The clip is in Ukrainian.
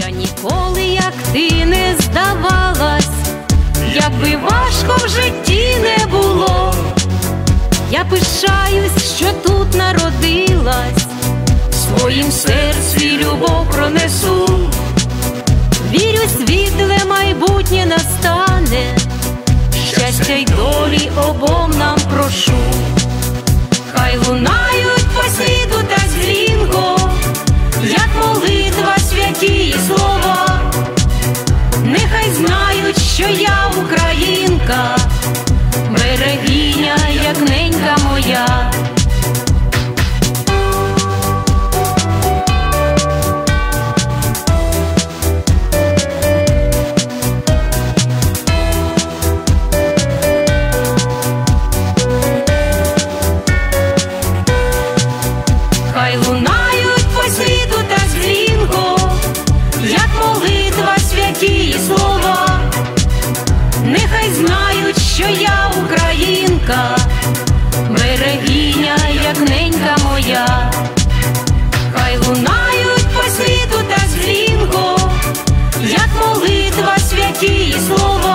Я ніколи, як ти, не здавалась, якби важко в житті не було. Я пишаюсь, що тут народилась, в своїм серці любов пронесу. Вірю, світле майбутнє настане, щастя й долі обом нам прошу. Знають, що я українка, берегиня, як ненька моя. Українка, берегиня, як ненька моя. Хай лунають по світу та дзвінко, як молитва святі і слова.